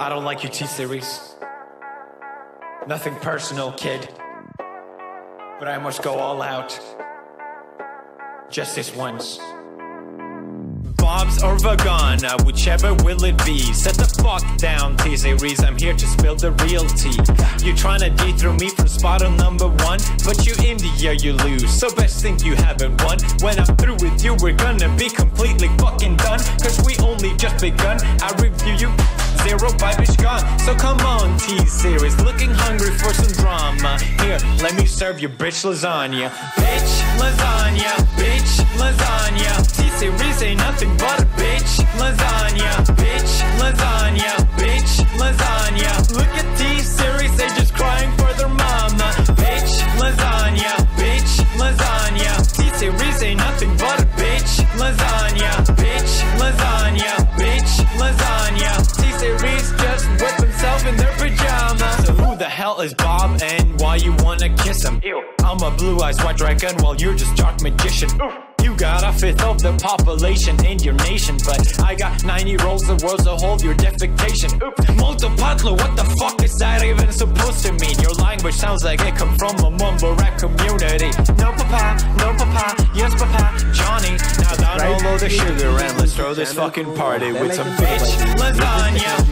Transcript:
I don't like your T series. Nothing personal, kid. But I must go all out. Just this once. Bob's or Vagana, uh, whichever will it be. Set the fuck down, T series. I'm here to spill the real tea. You tryna dethrone me from spot on number one, but you India, you lose. So best think you haven't won. When I'm through with you, we're gonna be completely just begun. I review you. Zero vibe is gone. So come on, T series. Looking hungry for some drama. Here, let me serve you bitch lasagna. Bitch lasagna. Bitch lasagna. T series ain't nothing but a bitch lasagna. Bitch lasagna. Bitch lasagna. Look at T series, they just crying for their mama. Bitch lasagna. Bitch lasagna. T series ain't nothing but a bitch lasagna. So who the hell is Bob and why you wanna kiss him? Ew. I'm a blue eyes white dragon while you're just dark magician. Oof. You got a fifth of the population in your nation, but I got 90 rolls of worlds to hold your defecation. Oops, multipatlo, what the fuck is that even supposed to mean? Your language sounds like it come from a mumble rap community. No papa, no papa, yes papa, Johnny. Now download the sugar and let's throw this fucking party with some bitch lasagna,